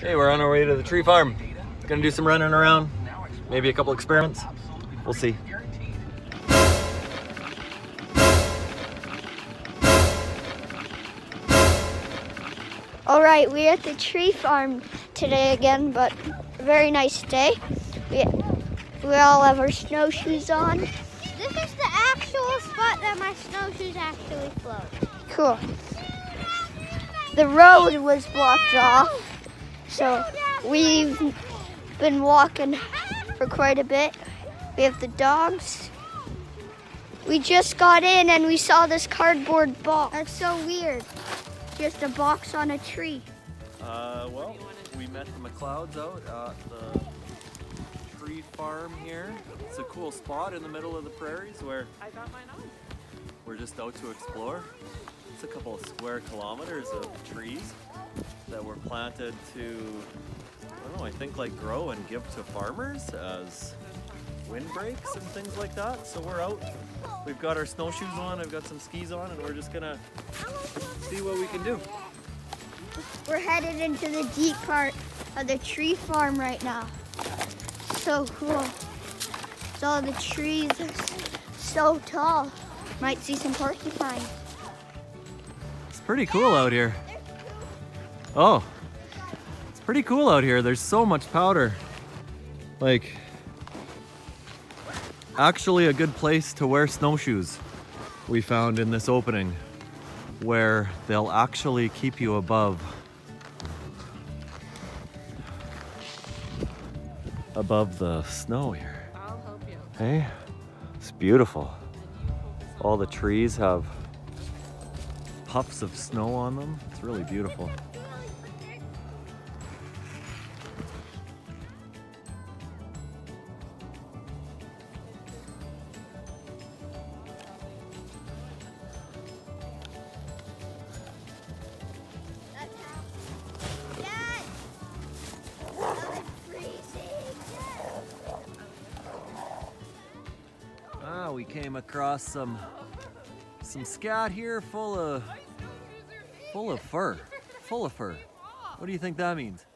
Hey, we're on our way to the tree farm. Gonna do some running around, maybe a couple experiments. We'll see. All right, we're at the tree farm today again, but very nice day. We, we all have our snowshoes on. This is the actual spot that my snowshoes actually float. Cool. The road was blocked off, so we've been walking for quite a bit. We have the dogs. We just got in and we saw this cardboard box. That's so weird. Just a box on a tree. Uh, well, we met the McLeods out at the tree farm here. It's a cool spot in the middle of the prairies where we're just out to explore. It's a couple of square kilometers of trees that were planted to, I don't know, I think like grow and give to farmers as windbreaks and things like that. So we're out. We've got our snowshoes on, I've got some skis on, and we're just gonna see what we can do. We're headed into the deep part of the tree farm right now. So cool. All the trees are so tall. Might see some porcupine. It's pretty cool out here. Oh, it's pretty cool out here. There's so much powder. Like, actually a good place to wear snowshoes we found in this opening where they'll actually keep you above above the snow here. I'll help you. Hey, it's beautiful. All the trees have puffs of snow on them. It's really beautiful. Ah, we came across some some scat here full of full of fur. Full of fur. What do you think that means?